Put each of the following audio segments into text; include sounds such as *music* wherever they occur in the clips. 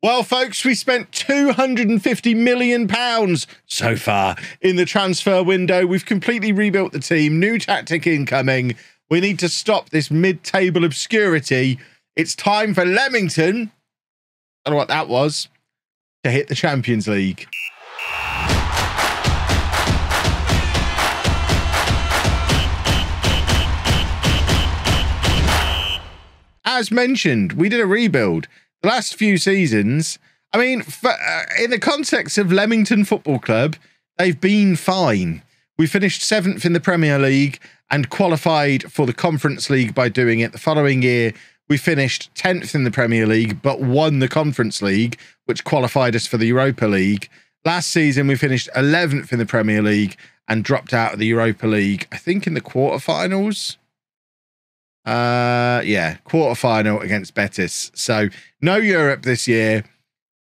Well, folks, we spent £250 million so far in the transfer window. We've completely rebuilt the team, new tactic incoming. We need to stop this mid table obscurity. It's time for Leamington. I don't know what that was to hit the Champions League. As mentioned, we did a rebuild the last few seasons, I mean, for, uh, in the context of Leamington Football Club, they've been fine. We finished seventh in the Premier League and qualified for the Conference League by doing it. The following year, we finished 10th in the Premier League, but won the Conference League, which qualified us for the Europa League. Last season, we finished 11th in the Premier League and dropped out of the Europa League, I think in the quarterfinals. Uh, yeah, quarterfinal against Betis. So no Europe this year.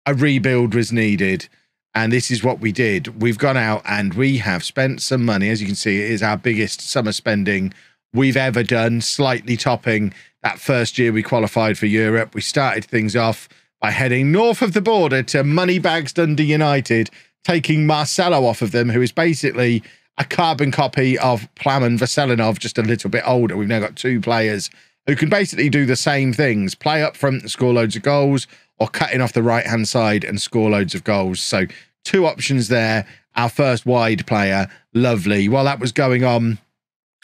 A rebuild was needed. And this is what we did. We've gone out and we have spent some money. As you can see, it is our biggest summer spending we've ever done, slightly topping that first year we qualified for Europe. We started things off by heading north of the border to Moneybags Dundee United, taking Marcelo off of them, who is basically a carbon copy of Plamen Veselinov, just a little bit older. We've now got two players who can basically do the same things play up front and score loads of goals, or cutting off the right hand side and score loads of goals. So, two options there. Our first wide player, lovely. While that was going on,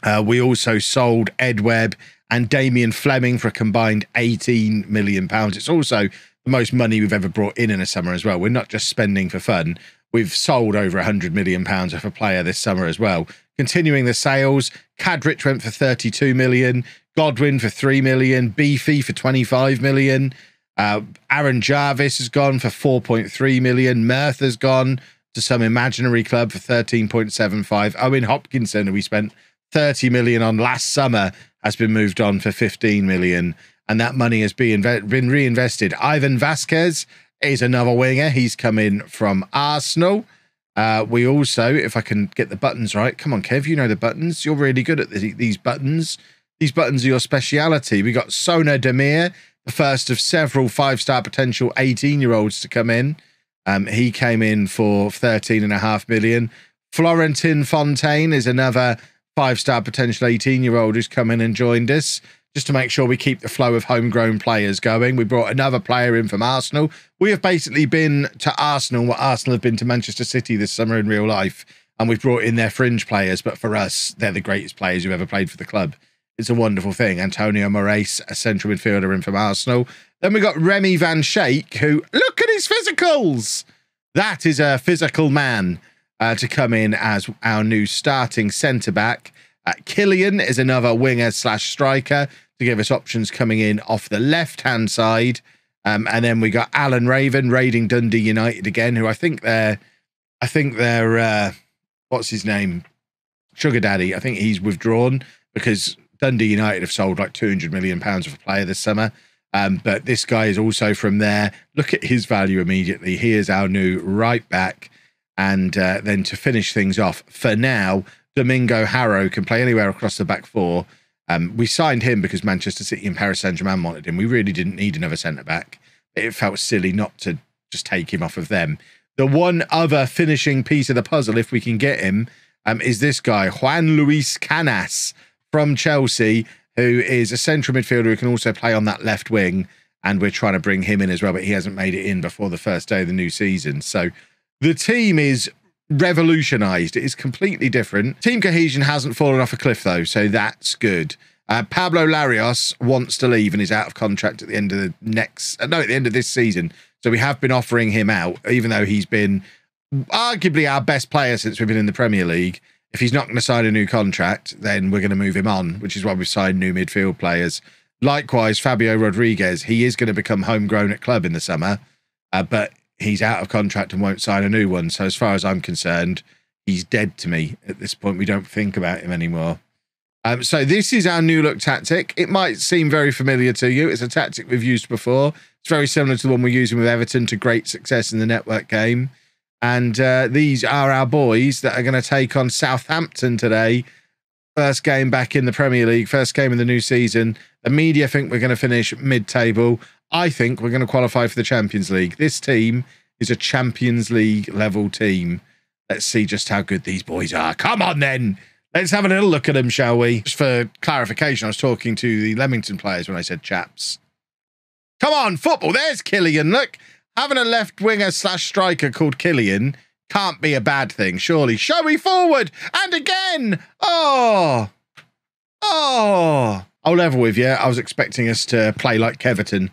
uh, we also sold Ed Webb and Damian Fleming for a combined 18 million pounds. It's also the most money we've ever brought in in a summer as well. We're not just spending for fun. We've sold over 100 million pounds of a player this summer as well. Continuing the sales, Kadrich went for 32 million, Godwin for 3 million, Beefy for 25 million. Uh, Aaron Jarvis has gone for 4.3 million. Mirth has gone to some imaginary club for 13.75. Owen Hopkinson, who we spent 30 million on last summer, has been moved on for 15 million. And that money has been, been reinvested. Ivan Vasquez is another winger. He's come in from Arsenal. Uh, we also, if I can get the buttons right, come on, Kev, you know the buttons. You're really good at these buttons. These buttons are your speciality. We got Sona Demir, the first of several five star potential 18 year olds to come in. Um, he came in for 13 and a half million. Florentin Fontaine is another five star potential 18 year old who's come in and joined us just to make sure we keep the flow of homegrown players going. We brought another player in from Arsenal. We have basically been to Arsenal what Arsenal have been to Manchester City this summer in real life. And we've brought in their fringe players, but for us, they're the greatest players who've ever played for the club. It's a wonderful thing. Antonio Moraes, a central midfielder in from Arsenal. Then we got Remy Van Schaik, who, look at his physicals. That is a physical man uh, to come in as our new starting centre back. Killian is another winger slash striker to give us options coming in off the left hand side. Um, and then we got Alan Raven raiding Dundee United again, who I think they're, I think they're, uh, what's his name? Sugar Daddy. I think he's withdrawn because Dundee United have sold like 200 million pounds of a player this summer. Um, but this guy is also from there. Look at his value immediately. He is our new right back. And uh, then to finish things off, for now, Domingo Harrow can play anywhere across the back four. Um, we signed him because Manchester City and Paris Saint Germain wanted him. We really didn't need another centre back. It felt silly not to just take him off of them. The one other finishing piece of the puzzle, if we can get him, um, is this guy, Juan Luis Canas from Chelsea, who is a central midfielder who can also play on that left wing. And we're trying to bring him in as well, but he hasn't made it in before the first day of the new season. So the team is revolutionized. It is completely different. Team cohesion hasn't fallen off a cliff though, so that's good. Uh, Pablo Larios wants to leave and is out of contract at the end of the next, uh, no, at the end of this season. So we have been offering him out, even though he's been arguably our best player since we've been in the Premier League. If he's not going to sign a new contract, then we're going to move him on, which is why we've signed new midfield players. Likewise, Fabio Rodriguez, he is going to become homegrown at club in the summer, uh, but he's out of contract and won't sign a new one. So as far as I'm concerned, he's dead to me at this point. We don't think about him anymore. Um, so this is our new look tactic. It might seem very familiar to you. It's a tactic we've used before. It's very similar to the one we're using with Everton to great success in the network game. And uh, these are our boys that are going to take on Southampton today. First game back in the Premier League, first game in the new season. The media think we're going to finish mid table. I think we're going to qualify for the Champions League. This team is a Champions League level team. Let's see just how good these boys are. Come on, then. Let's have a little look at them, shall we? Just for clarification, I was talking to the Leamington players when I said chaps. Come on, football. There's Killian. Look, having a left winger slash striker called Killian can't be a bad thing, surely. Show me forward. And again. Oh. Oh. I'll level with you. I was expecting us to play like Keverton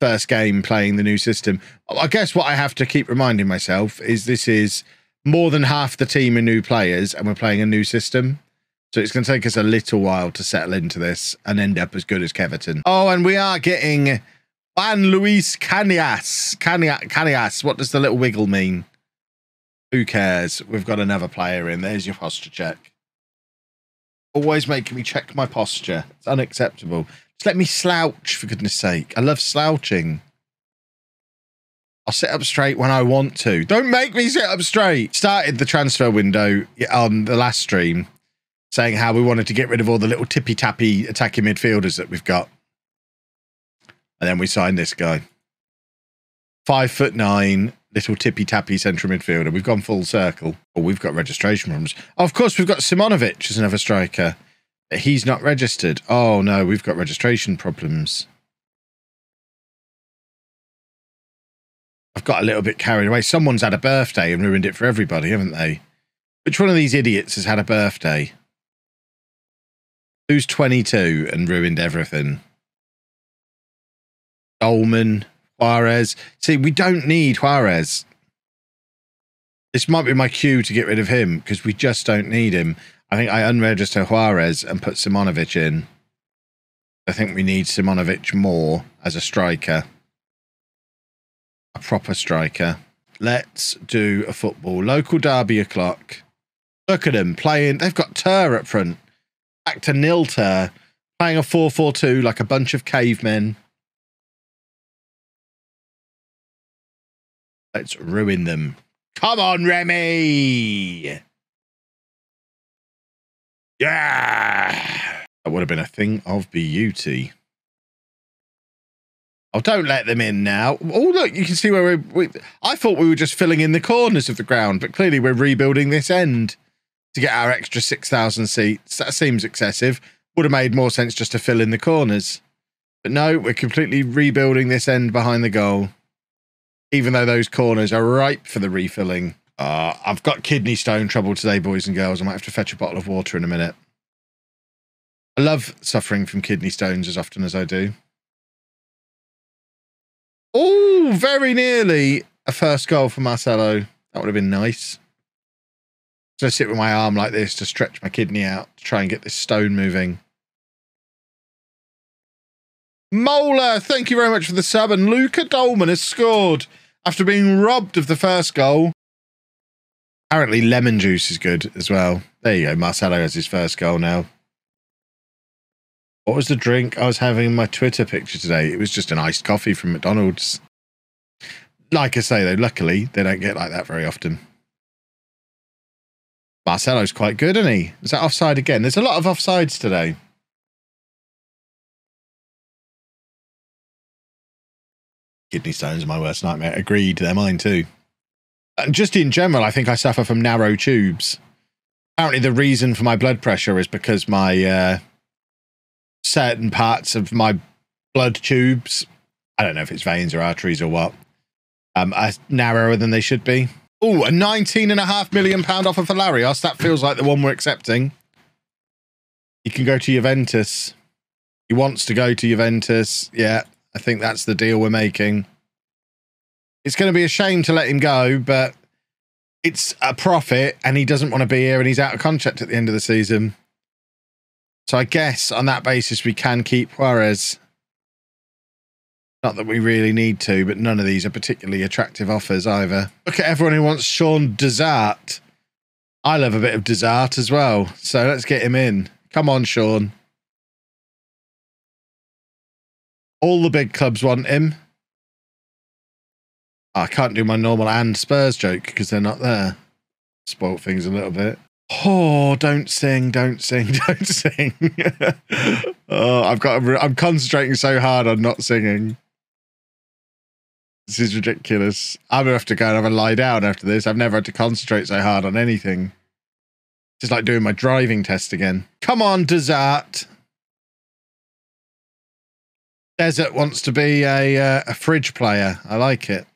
first game playing the new system. I guess what I have to keep reminding myself is this is more than half the team are new players and we're playing a new system. So it's going to take us a little while to settle into this and end up as good as Keverton. Oh, and we are getting Juan Luis Canias. Canias. What does the little wiggle mean? Who cares? We've got another player in. There's your posture check. Always making me check my posture. It's unacceptable. Just let me slouch, for goodness sake. I love slouching. I'll sit up straight when I want to. Don't make me sit up straight. Started the transfer window on the last stream saying how we wanted to get rid of all the little tippy tappy attacking midfielders that we've got. And then we signed this guy. Five foot nine, little tippy tappy central midfielder. We've gone full circle. Oh, we've got registration problems. Of course, we've got Simonovic as another striker. He's not registered. Oh, no, we've got registration problems. I've got a little bit carried away. Someone's had a birthday and ruined it for everybody, haven't they? Which one of these idiots has had a birthday? Who's 22 and ruined everything? Dolman, Juarez. See, we don't need Juarez. This might be my cue to get rid of him because we just don't need him. I think I unregister Juarez and put Simonovic in. I think we need Simonovic more as a striker a proper striker. Let's do a football. Local derby o'clock. Look at them playing. They've got Tur up front. Back to nil. Playing a 4 4 2 like a bunch of cavemen. Let's ruin them. Come on, Remy. Yeah. That would have been a thing of beauty. Oh, don't let them in now. Oh, look, you can see where we're. We, I thought we were just filling in the corners of the ground, but clearly we're rebuilding this end to get our extra 6,000 seats. That seems excessive. Would have made more sense just to fill in the corners. But no, we're completely rebuilding this end behind the goal, even though those corners are ripe for the refilling. Uh, I've got kidney stone trouble today, boys and girls. I might have to fetch a bottle of water in a minute. I love suffering from kidney stones as often as I do. Oh, very nearly a first goal for Marcelo. That would have been nice. So I sit with my arm like this to stretch my kidney out to try and get this stone moving. Mola, thank you very much for the sub. And Luca Dolman has scored after being robbed of the first goal. Apparently, lemon juice is good as well. There you go. Marcelo has his first goal now. What was the drink I was having in my Twitter picture today? It was just an iced coffee from McDonald's. Like I say, though, luckily they don't get like that very often. Marcelo's quite good, isn't he? Is that offside again? There's a lot of offsides today. Kidney stones are my worst nightmare. Agreed, they're mine too. And just in general, I think I suffer from narrow tubes. Apparently, the reason for my blood pressure is because my uh, certain parts of my blood tubes, I don't know if it's veins or arteries or what, um, are narrower than they should be. Oh, a nineteen and a half million pound offer for Larios. That feels like the one we're accepting. He can go to Juventus. He wants to go to Juventus. Yeah, I think that's the deal we're making. It's going to be a shame to let him go, but it's a profit and he doesn't want to be here and he's out of contract at the end of the season. So I guess on that basis, we can keep Juarez. Not that we really need to, but none of these are particularly attractive offers either. Look at everyone who wants Sean Desart. I love a bit of Desart as well. So let's get him in. Come on, Sean. All the big clubs want him. I can't do my normal and Spurs joke because they're not there. Spoilt things a little bit. Oh, don't sing, don't sing, *laughs* don't sing. *laughs* oh, I've got. I'm concentrating so hard on not singing. This is ridiculous. I'm gonna have to go and have a lie down after this. I've never had to concentrate so hard on anything. Just like doing my driving test again. Come on, Desart. Desart wants to be a uh, a fridge player. I like it.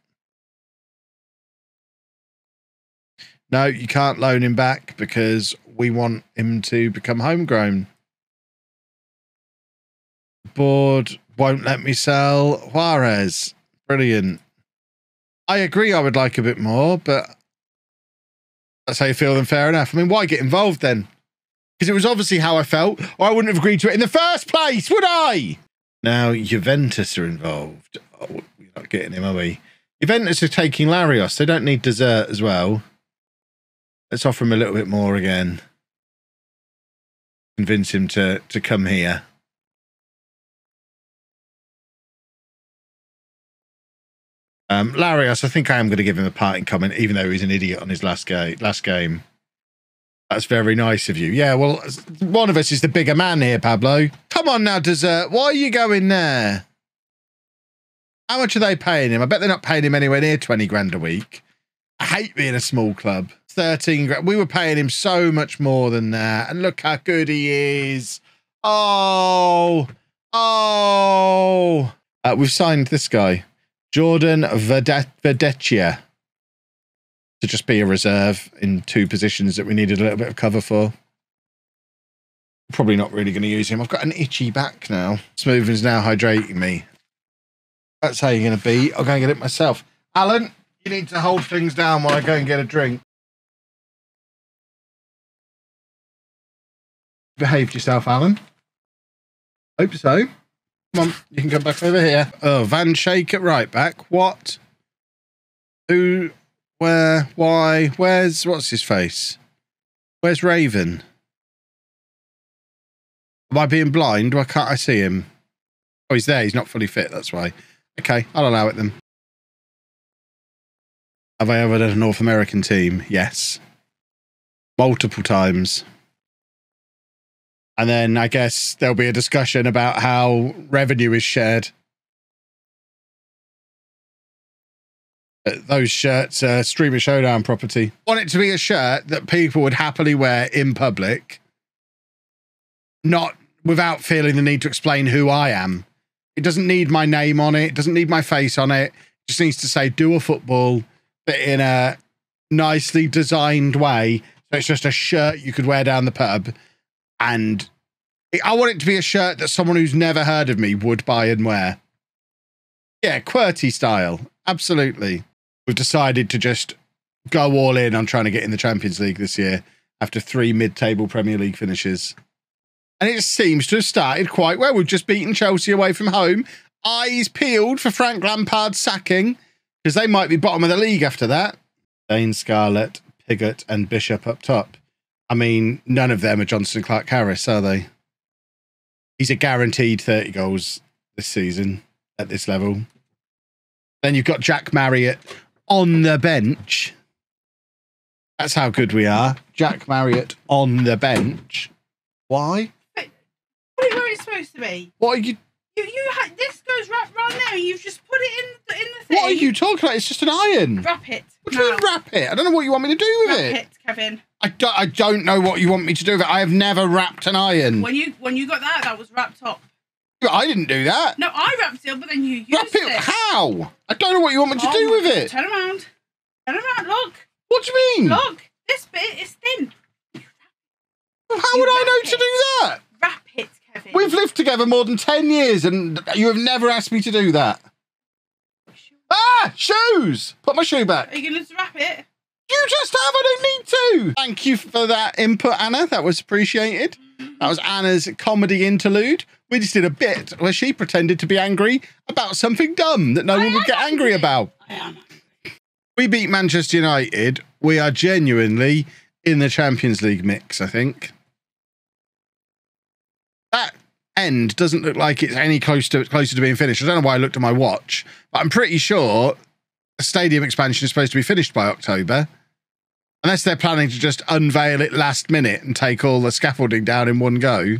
No, you can't loan him back because we want him to become homegrown. Board won't let me sell Juarez. Brilliant. I agree I would like a bit more, but that's how you feel, then fair enough. I mean, why get involved then? Because it was obviously how I felt, or I wouldn't have agreed to it in the first place, would I? Now, Juventus are involved. Oh, we're not getting him, are we? Juventus are taking Larios. They don't need Desart as well. Let's offer him a little bit more again. Convince him to, to come here. Um, I think I am going to give him a parting comment, even though he's an idiot on his last game. Last game. That's very nice of you. Yeah, well, one of us is the bigger man here, Pablo. Come on now, Desart. Why are you going there? How much are they paying him? I bet they're not paying him anywhere near 20 grand a week. Hate being a small club. 13 grand. We were paying him so much more than that. And look how good he is. Oh, oh. Uh, we've signed this guy. Jordan Vedecchia to just be a reserve in two positions that we needed a little bit of cover for. Probably not really going to use him. I've got an itchy back now. Smoothing's now hydrating me. That's how you're going to be. I'll go and get it myself. Alan, you need to hold things down while I go and get a drink. Behaved yourself, Alan. Hope so. Come on, you can come back over here. Oh, Van Schaik at right back. What? Who? Where? Why? Where's what's his face? Where's Raven? Am I being blind? Why can't I see him? Oh, he's there. He's not fully fit. That's why. Okay, I'll allow it then. Have I ever done a North American team? Yes. Multiple times. And then I guess there'll be a discussion about how revenue is shared. Uh, those shirts are Streamer Showdown property. Want it to be a shirt that people would happily wear in public, not without feeling the need to explain who I am. It doesn't need my name on it, it doesn't need my face on it. It just needs to say do a football, but in a nicely designed way. So it's just a shirt you could wear down the pub and I want it to be a shirt that someone who's never heard of me would buy and wear. Yeah, QWERTY style. Absolutely. We've decided to just go all in on trying to get in the Champions League this year after three mid table Premier League finishes. And it seems to have started quite well. We've just beaten Chelsea away from home. Eyes peeled for Frank Lampard's sacking because they might be bottom of the league after that. Dane Scarlett, Pigott, and Bishop up top. I mean, none of them are Jonson Clarke Harris, are they? He's a guaranteed 30 goals this season at this level. Then you've got Jack Marriott on the bench. That's how good we are. Jack Marriott on the bench. Why? Where it's supposed to be. What are you? You, you ha- this goes right round. You've just put it in the, in the thing. What are you talking about? It's just an iron. Wrap it. What do you mean wrap it? I don't know what you want me to do with it. Wrap it. it, Kevin. I don't, I don't know what you want me to do with it. I have never wrapped an iron. When you when you got that, that was wrapped up. I didn't do that. No, I wrapped it up, but then you used Wrap it? it. How? I don't know what you want me to Oh do my- with it. Turn around. Turn around. Look. What do you mean? Look. This bit is thin. How would I know to it. do that? Kevin. We've lived together more than 10 years and you have never asked me to do that. Ah, shoes! Put my shoe back. Are you going to wrap it? You just have, I don't need to. Thank you for that input, Anna. That was appreciated. That was Anna's comedy interlude. We just did a bit where she pretended to be angry about something dumb that no I one would get angry angry. about. I am. We beat Manchester United. We are genuinely in the Champions League mix, I think. End doesn't look like it's any close to closer to being finished. I don't know why I looked at my watch, but I'm pretty sure the stadium expansion is supposed to be finished by October. Unless they're planning to just unveil it last minute and take all the scaffolding down in one go.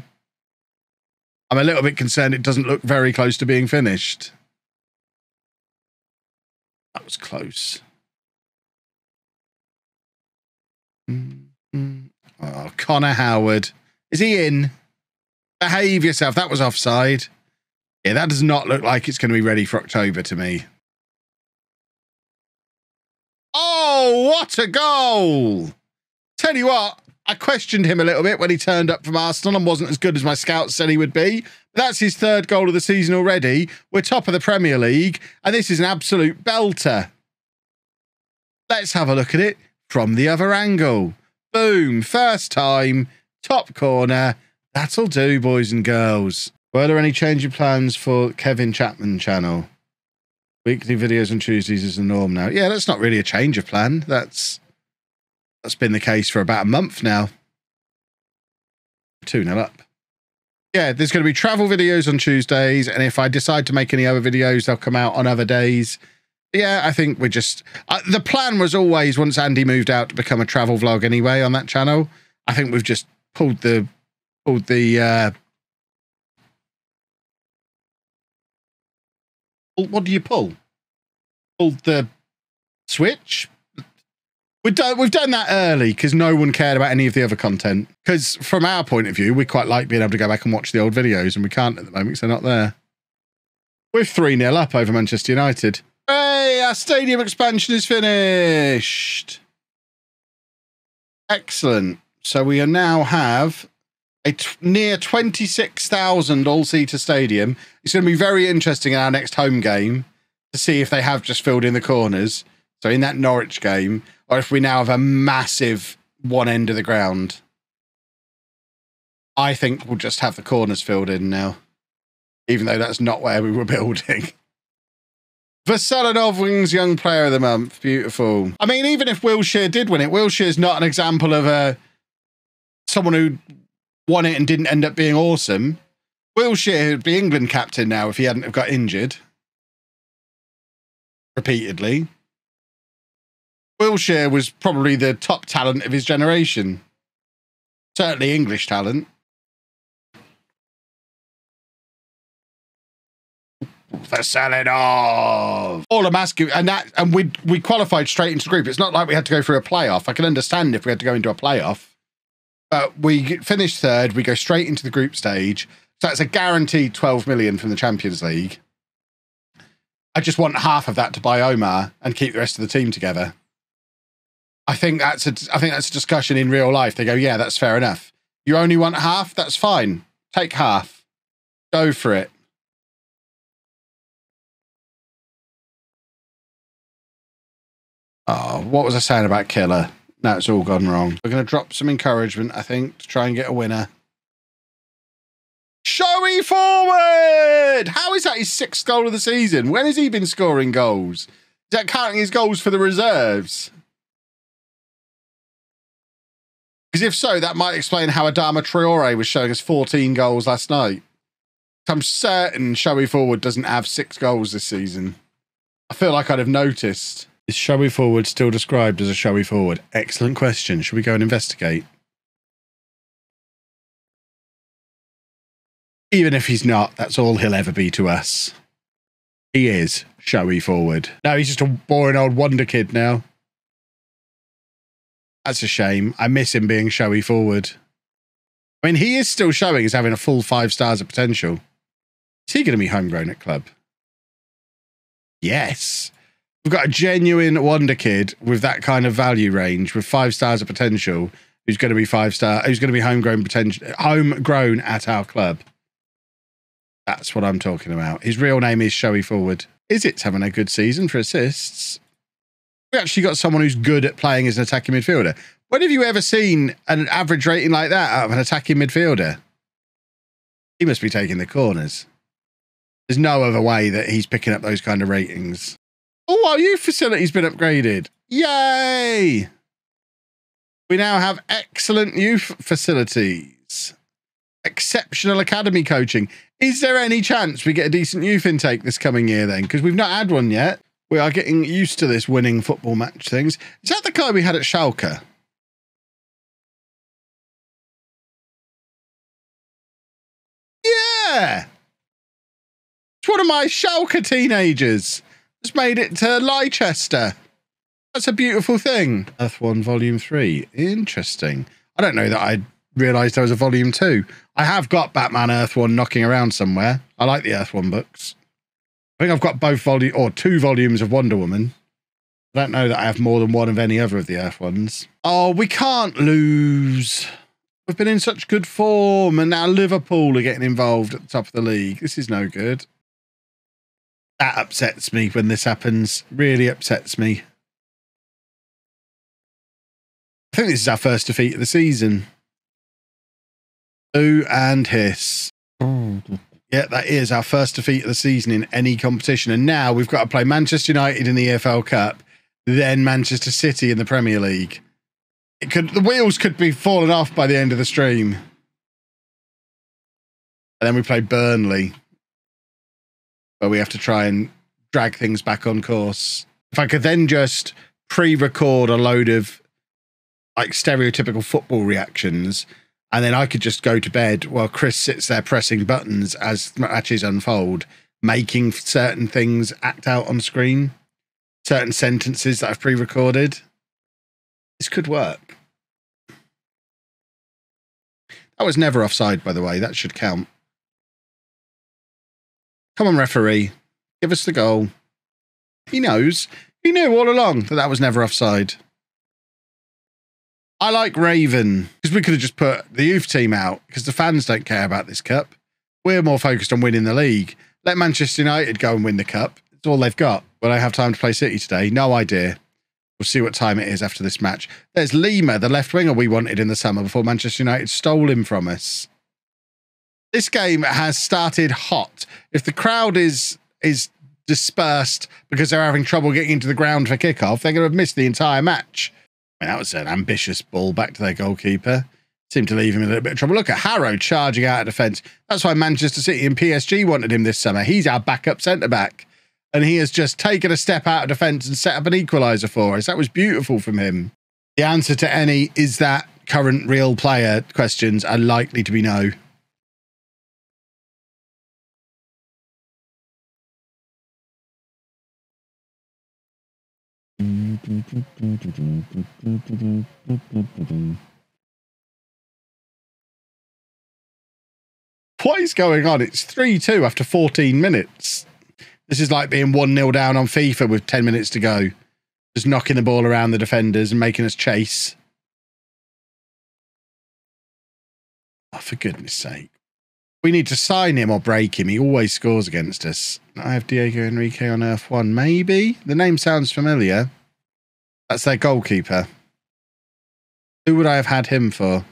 I'm a little bit concerned it doesn't look very close to being finished. That was close. Mm-hmm. Oh, Connor Howard. Is he in? Behave yourself. That was offside. Yeah, that does not look like it's going to be ready for October to me. Oh, what a goal! Tell you what, I questioned him a little bit when he turned up from Arsenal and wasn't as good as my scouts said he would be. That's his third goal of the season already. We're top of the Premier League, and this is an absolute belter. Let's have a look at it from the other angle. Boom, first time, top corner. That'll do, boys and girls. Were there any change of plans for Kevin Chapman channel? Weekly videos on Tuesdays is the norm now. Yeah, that's not really a change of plan. That's that's been the case for about a month now. 2 0 up. Yeah, there's going to be travel videos on Tuesdays. And if I decide to make any other videos, they'll come out on other days. Yeah, I think we're just. Uh, the plan was always once Andy moved out to become a travel vlog anyway on that channel. I think we've just pulled the. Pulled the. Uh, what do you pull? Pulled the switch, We've done, we've done that early because no one cared about any of the other content. Because from our point of view, we quite like being able to go back and watch the old videos, and we can't at the moment because they're not there. We're 3 0 up over Manchester United. Hey, our stadium expansion is finished. Excellent. So we now have a t- near 26,000 all seater stadium. It's going to be very interesting in our next home game to see if they have just filled in the corners. So in that Norwich game, or if we now have a massive one end of the ground. I think we'll just have the corners filled in now, even though that's not where we were *laughs* building. Veselinov wins Young Player of the Month. Beautiful. I mean, even if Wilshere did win it, Wilshere's not an example of a someone who won it and didn't end up being awesome. Wilshere would be England captain now if he hadn't have got injured repeatedly. Wilshere was probably the top talent of his generation. Certainly English talent. For selling off. All I'm asking, and that, and we we qualified straight into the group. It's not like we had to go through a playoff. I can understand if we had to go into a playoff, but we finish third. We go straight into the group stage. So that's a guaranteed 12 million from the Champions League. I just want half of that to buy Omar and keep the rest of the team together. I think that's a I think that's a discussion in real life. They go, yeah, that's fair enough. You only want half, that's fine. Take half. Go for it. Oh, what was I saying about Killer? No, it's all gone wrong. We're going to drop some encouragement, I think, to try and get a winner. Showy forward! How is that his sixth goal of the season? When has he been scoring goals? Is that counting his goals for the reserves? Because if so, that might explain how Adama Traore was showing us 14 goals last night. I'm certain Showy Forward doesn't have six goals this season. I feel like I'd have noticed. Is Showy Forward still described as a Showy Forward? Excellent question. Should we go and investigate? Even if he's not, that's all he'll ever be to us. He is Showy Forward. No, he's just a boring old wonder kid now. That's a shame. I miss him being showy forward. I mean, he is still showing as having a full five stars of potential. Is he going to be homegrown at club? Yes. We've got a genuine wonder kid with that kind of value range, with five stars of potential, who's going to be five star, who's going to be homegrown potential, homegrown at our club. That's what I'm talking about. His real name is Showy Forward. Is it having a good season for assists? we actually got someone who's good at playing as an attacking midfielder. When have you ever seen an average rating like that out of an attacking midfielder? He must be taking the corners. There's no other way that he's picking up those kind of ratings. Oh, our youth facility's been upgraded. Yay! We now have excellent youth facilities, exceptional academy coaching. Is there any chance we get a decent youth intake this coming year then? Because we've not had one yet. We are getting used to this winning football match things. Is that the guy we had at Schalke? Yeah. It's one of my Schalke teenagers. Has made it to Leicester. That's a beautiful thing. Earth 1 Volume 3. Interesting. I don't know that I realised there was a Volume 2. I have got Batman Earth 1 knocking around somewhere. I like the Earth 1 books. I think I've got both volume or two volumes of Wonder Woman. I don't know that I have more than one of any other of the Earth ones. Oh, we can't lose. We've been in such good form, and now Liverpool are getting involved at the top of the league. This is no good. That upsets me when this happens. Really upsets me. I think this is our first defeat of the season. Ooh and hiss. Yeah, that is our first defeat of the season in any competition. And now we've got to play Manchester United in the EFL Cup, then Manchester City in the Premier League. It could the wheels could be falling off by the end of the stream. And then we play Burnley, where we have to try and drag things back on course. If I could then just pre-record a load of like stereotypical football reactions, and then I could just go to bed while Chris sits there pressing buttons as matches unfold, making certain things act out on screen, certain sentences that I've pre-recorded. This could work. That was never offside, by the way. That should count. Come on, referee. Give us the goal. He knows. He knew all along that that was never offside. I like Raven because we could have just put the youth team out because the fans don't care about this cup. We're more focused on winning the league. Let Manchester United go and win the cup. It's all they've got. Will I have time to play City today? No idea. We'll see what time it is after this match. There's Lima, the left winger we wanted in the summer before Manchester United stole him from us. This game has started hot. If the crowd is is dispersed because they're having trouble getting into the ground for kickoff, they're going to have missed the entire match. I mean, that was an ambitious ball back to their goalkeeper. Seemed to leave him in a little bit of trouble. Look at Harrow charging out of defence. That's why Manchester City and PSG wanted him this summer. He's our backup centre back. And he has just taken a step out of defence and set up an equaliser for us. That was beautiful from him. The answer to any is that current real player questions are likely to be no. What is going on? It's 3 2 after 14 minutes. This is like being 1 0 down on FIFA with 10 minutes to go. Just knocking the ball around the defenders and making us chase. Oh, for goodness sake. We need to sign him or break him. He always scores against us. I have Diego Enrique on Earth 1. Maybe. The name sounds familiar. That's their goalkeeper. Who would I have had him for?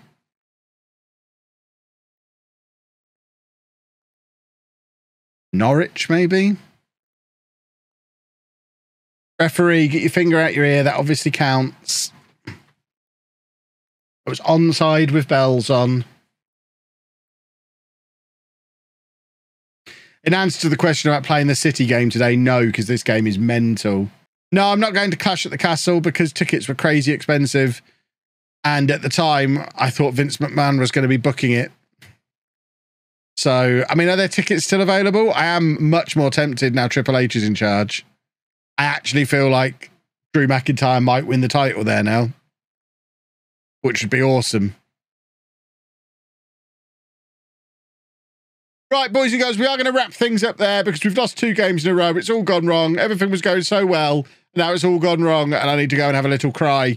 Norwich, maybe? Referee, get your finger out your ear. That obviously counts. It was onside with bells on. In answer to the question about playing the City game today, no, because this game is mental. No, I'm not going to Clash at the Castle because tickets were crazy expensive. And at the time, I thought Vince McMahon was going to be booking it. So, I mean, are there tickets still available? I am much more tempted now Triple H is in charge. I actually feel like Drew McIntyre might win the title there now, which would be awesome. Right, boys and girls, we are going to wrap things up there because we've lost two games in a row. It's all gone wrong. Everything was going so well. Now it's all gone wrong, and I need to go and have a little cry.